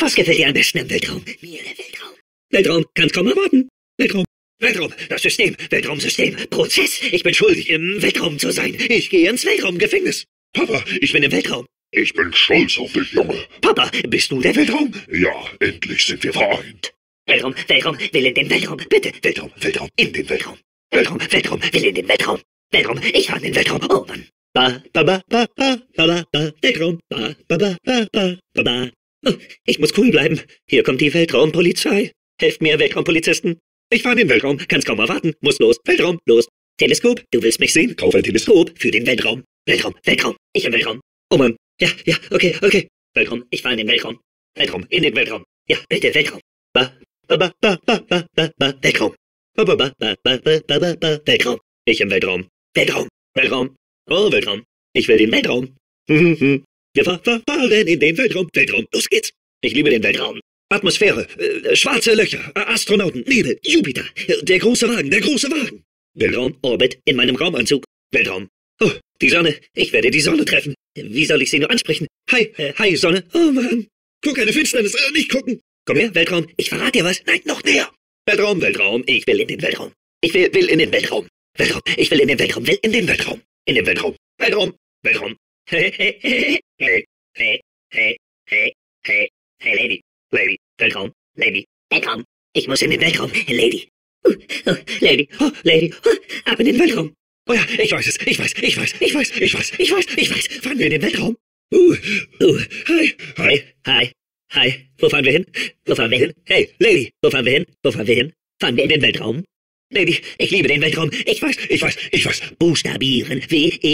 Was gefällt dir am besten am Weltraum? Mir der Weltraum. Weltraum, kannst kaum erwarten. Weltraum. Weltraum, das System, Weltraumsystem, Prozess. Ich bin schuldig, im Weltraum zu sein. Ich gehe ins Weltraumgefängnis. Papa, ich bin im Weltraum. Ich bin stolz auf dich, Junge. Papa, bist du der Weltraum? Ja, endlich sind wir vereint. Weltraum, Weltraum, will in den Weltraum. Bitte, Weltraum, Weltraum, in den Weltraum. Weltraum, Weltraum, will in den Weltraum. Weltraum, ich fahre in den Weltraum. Oh Mann. Ba, ba, ba, ba, ba, ba, ba, ba, Weltraum. Ba, ba, ba, ba, ba, ba, ba. Oh, ich muss cool bleiben. Hier kommt die Weltraumpolizei. Helft mir, Weltraumpolizisten. Ich fahre in den Weltraum, kann's kaum erwarten. Muss los. Weltraum, los. Teleskop, du willst mich sehen? Kauf ein Teleskop für den Weltraum. Weltraum, Weltraum, ich im Weltraum. Oh Mann. Ja, ja, okay, okay. Weltraum, ich fahre in den Weltraum. Weltraum, in den Weltraum. Ja, bitte, Weltraum. Ba, ba, ba, ba, ba, ba, ba, ba, Weltraum. Ba, ba, ba, ba, ba, ba, ba, ba, ba, Weltraum. Ich im Weltraum. Weltraum, Weltraum. Oh, Weltraum. Ich will den Weltraum. Wir fahren in den Weltraum. Weltraum, los geht's. Ich liebe den Weltraum. Atmosphäre, äh, schwarze Löcher, äh, Astronauten, Nebel, Jupiter, äh, der große Wagen, der große Wagen. Weltraum, Orbit, in meinem Raumanzug. Weltraum. Oh, die Sonne. Ich werde die Sonne treffen. Wie soll ich sie nur ansprechen? Hi, äh, hi, Sonne. Oh Mann. Guck, eine Finsternis. Äh, nicht gucken. Komm her, Weltraum. Ich verrate dir was. Nein, noch näher. Weltraum, Weltraum. Ich will in den Weltraum. Ich will, will in den Weltraum. Weltraum. Ich will in den Weltraum. Will in den Weltraum. In den Weltraum. Weltraum. Weltraum. Hey, hey, hey, hey, hey, hey, Lady, Lady, willkommen, Lady, willkommen. Ich muss in den Weltraum, Lady. Uh, uh, Lady, oh, Lady, uh, ab in den Weltraum. Oh ja, ich weiß es, ich weiß, ich weiß, ich weiß, ich weiß, ich weiß, ich weiß. Fahren wir in den Weltraum? Uh, uh, hi, hi, hi, hi. Wo fahren wir hin? Wo fahren wir hin? Hey, Lady, wo fahren wir hin? Wo fahren wir hin? Fahren wir in den Weltraum? Lady, ich liebe den Weltraum. Ich weiß, ich weiß, ich weiß. Buchstabieren. W-E-E-L-T-R-A-U.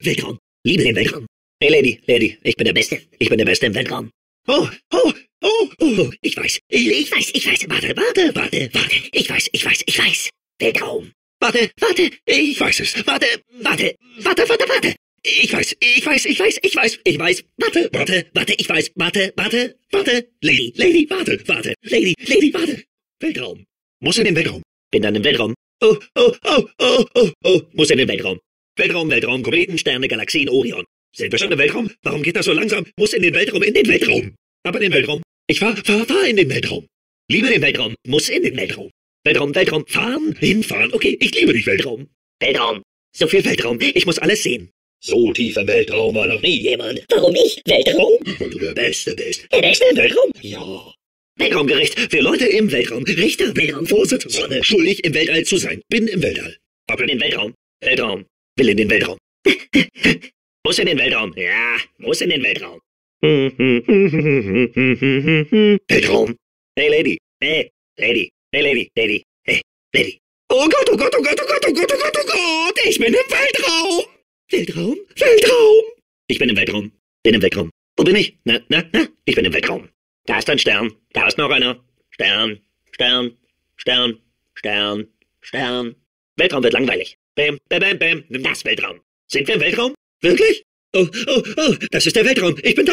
Weltraum. Liebe den Weltraum. Hey, Lady, Lady, ich bin der Beste. Ich bin der Beste im Weltraum. Oh, oh, oh, oh, ich weiß. Ich, ich weiß, ich weiß. Warte, warte, warte, warte. Ich weiß, ich weiß, ich weiß. Weltraum. Warte, warte, ich weiß es. Warte, warte, warte, warte, warte. Ich weiß, ich weiß, ich weiß, ich weiß, ich weiß. Warte, warte, warte, ich weiß. Warte, warte, warte. Lady, Lady, warte, warte. Lady, Lady, warte. Weltraum. Muss in den Weltraum. Bin dann im Weltraum. Oh, oh, oh, oh, oh, oh. Muss in den Weltraum. Weltraum, Weltraum, Kometen, Sterne, Galaxien, Orion. Sind wir schon im Weltraum? Warum geht das so langsam? Muss in den Weltraum, in den Weltraum. Aber in den Weltraum. Ich fahr, fahr, fahr in den Weltraum. Liebe den Weltraum. Muss in den Weltraum. Weltraum, Weltraum, fahren, hinfahren. Okay, ich liebe dich, Weltraum. Weltraum. So viel Weltraum. Ich muss alles sehen. So tief im Weltraum war noch nie jemand. Warum ich? Weltraum? Weil du der Beste bist. Der Beste im Weltraum? Ja. Weltraumgericht für Leute im Weltraum. Richter, Weltraumvorsitz, Sonne. Schuldig im Weltall zu sein. Bin im Weltall. Ab in den Weltraum. Weltraum. Will in den Weltraum. muss in den Weltraum. Ja, muss in den Weltraum. Weltraum. Hey, Lady. Hey, Lady. Hey, Lady. Lady. Hey, Lady. Oh Gott, oh Gott, oh Gott, oh Gott, oh Gott, oh Gott, oh Gott. Ich bin im Weltraum. Weltraum? Weltraum. Ich bin im Weltraum. Bin im Weltraum. Wo bin ich? Na, na, na. Ich bin im Weltraum. Da ist ein Stern. Da ist noch einer. Stern. Stern. Stern. Stern. Stern. Weltraum wird langweilig. Bam, bam, bam, bam. Nimm das Weltraum. Sind wir im Weltraum? Wirklich? Oh, oh, oh, das ist der Weltraum. Ich bin da.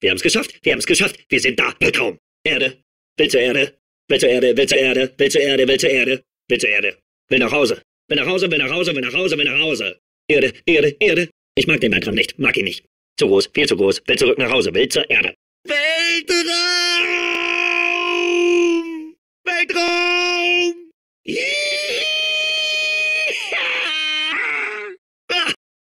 Wir haben es geschafft. Wir haben es geschafft. Wir sind da. Weltraum. Erde. Will zur Erde. Will zur Erde. Will zur Erde. Will zur Erde. Will zur Erde. Will zur Erde. Will nach Hause. Will nach Hause. Will nach Hause. Will nach Hause. Will nach Hause. Erde. Erde. Erde. Ich mag den Weltraum nicht. Mag ihn nicht. Zu groß. Viel zu groß. Will zurück nach Hause. Will zur Erde. Weltraum! Weltraum!